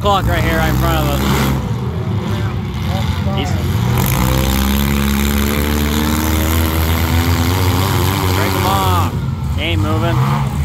Clock right here right in front of us. He's... Break him off. He ain't moving.